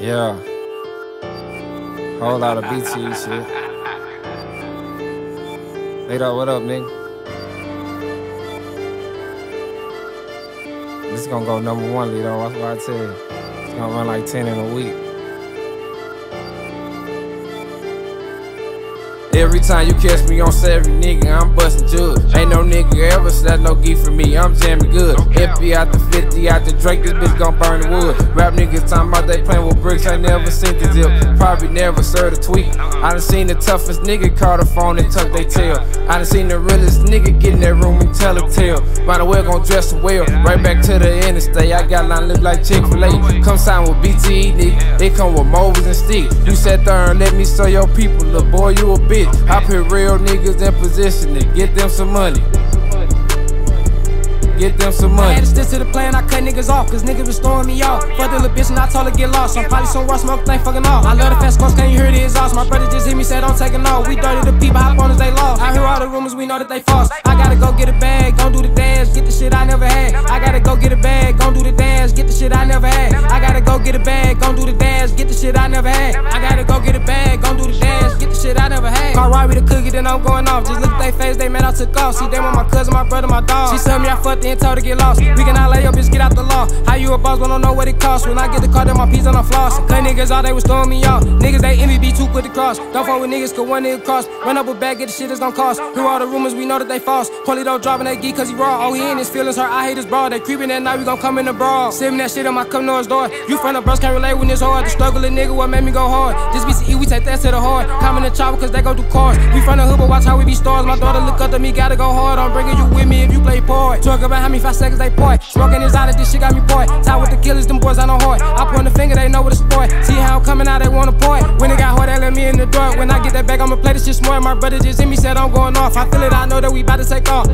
Yeah. Whole lot of BT shit. Dog, what up, nigga? This is gonna go number one, Lito. That's what I tell you. It's gonna run like 10 in a week. Every time you catch me on every nigga, I'm bustin' judge. Ain't no nigga ever said no gift for me, I'm jamming good. FB out the 50 out the Drake, this bitch gon' burn the wood. Rap niggas talking about they playin' with bricks, I never seen the zip. Probably never served a tweet. I done seen the toughest nigga call the phone and tuck they tail. I done seen the realest nigga get in that room and tell a tale. Might as well gon' dress well. Right back to the interstate, I got line look like Chick fil A. Come sign with BTE, nigga. They come with Moses and Stick. You sat there and let me show your people, little boy, you a bitch. I put real niggas in position to get them some money. Get them some money. I had to stick to the plan, I cut niggas off, cause niggas was throwing me off. Fuck the little bitch and I told her get lost. I'm probably some raw smoke, thing fucking off. I love the fast close, can you hear the exhaust? My brother just hit me, said take it off. We dirty the people, hop on as they lost. I hear all the rumors, we know that they false. I gotta go get a bag, gon' do the dance, get the shit I never had. I gotta go get a bag, gon' do the dance, get the shit I never had. I gotta go get a bag, gon' do the dance, get the shit I never had. I gotta go get a bag, gon' then I'm going off. Just look at they face, they man, I took off. See them with my cousin, my brother, my dog. She told me I fucked and told her to get lost. We cannot let your bitch get out the law. How you a boss, but don't know what it costs. When I get the car, then my piece on the floss. Cut niggas all they was throwing me off. Niggas they envy be too quick to cross. Don't fuck with niggas, cause one nigga cross. Run up a bag, get the shit it's gon' cost. Hear all the rumors, we know that they false. Polito dropping that geek cause he raw. Oh, he in his feelings hurt. I hate his bra. They creeping at night, we gon' come in the brawl. Sipping that shit on my come his door. You from the bros can't relate when it's hard. The struggle a nigga, what made me go hard. This BTE, that the heart. Come in the chopper cause they go do cars. We from the hood, but watch how we be stars. My daughter look up to me, gotta go hard. I'm bringing you with me if you play part. Talk about how many five seconds they part. Smoking is out of this shit got me boy. Tied with the killers, them boys I know hard. I the finger, they know what it's for. See how I'm coming out, they wanna point. When it got hard, they let me in the door. When I get that back, I'ma play this shit smart. My brother just hit me, said I'm going off. I feel it, I know that we about to take off.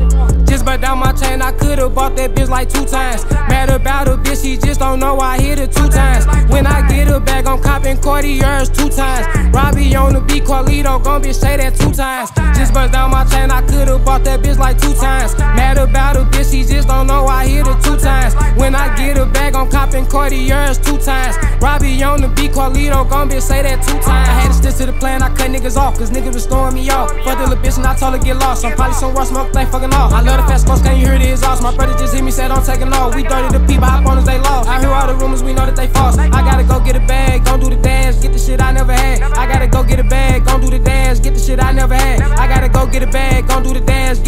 Just but down my chain, I could've bought that bitch like two times. Mad about a bitch, she just don't know I hit her two times. When I get her back, I'm copping Cartiers two times. Robbie on the beat, Carlito gon' be say that two times. Just bust down my chain, I could've bought that bitch like Cartiers two times. Robbie on the beat, Carlito gon' bitch say that two times. I had to stick to the plan, I cut niggas off, cause niggas was throwing me off. Fuck the little bitch and I told her get lost. I'm probably some raw smoke, thing fucking off. I love the fast close, can you hear the exhaust? My brother just hit me, said take it off. We dirty the people, hop on as they lost. I hear all the rumors, we know that they false. I gotta go get a bag, gon' do the dance, get the shit I never had. I gotta go get a bag, gon' do the dance, get the shit I never had. I gotta go get a bag, gon' do the dance,